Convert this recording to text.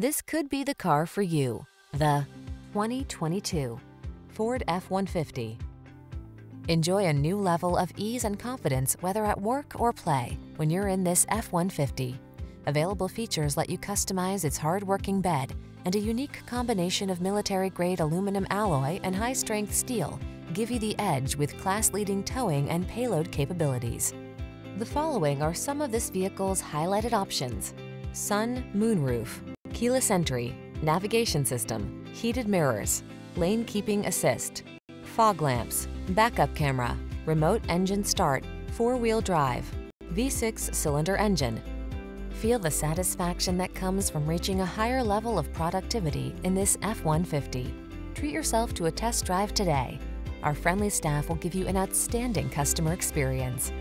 This could be the car for you. The 2022 Ford F-150. Enjoy a new level of ease and confidence whether at work or play when you're in this F-150. Available features let you customize its hard-working bed and a unique combination of military-grade aluminum alloy and high-strength steel give you the edge with class-leading towing and payload capabilities. The following are some of this vehicle's highlighted options. Sun moonroof, keyless entry, navigation system, heated mirrors, lane keeping assist, fog lamps, backup camera, remote engine start, four-wheel drive, V6 cylinder engine. Feel the satisfaction that comes from reaching a higher level of productivity in this F-150. Treat yourself to a test drive today. Our friendly staff will give you an outstanding customer experience.